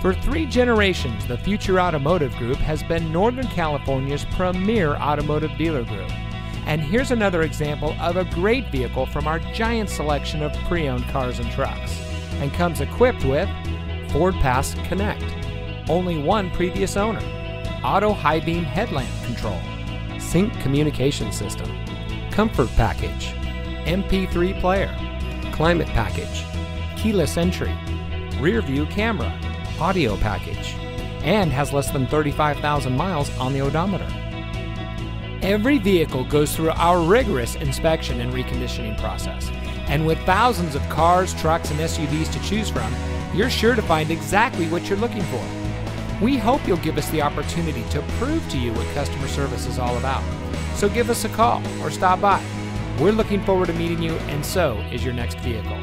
For three generations, the Future Automotive Group has been Northern California's premier automotive dealer group. And here's another example of a great vehicle from our giant selection of pre owned cars and trucks. And comes equipped with FordPass Connect, only one previous owner, auto high beam headlamp control, sync communication system, comfort package, MP3 player, climate package, keyless entry, rear view camera, audio package, and has less than 35,000 miles on the odometer. Every vehicle goes through our rigorous inspection and reconditioning process. And with thousands of cars, trucks, and SUVs to choose from, you're sure to find exactly what you're looking for. We hope you'll give us the opportunity to prove to you what customer service is all about. So give us a call or stop by. We're looking forward to meeting you, and so is your next vehicle.